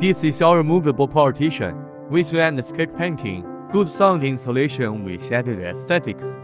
This is our movable partition with landscape painting, good sound insulation with added aesthetics.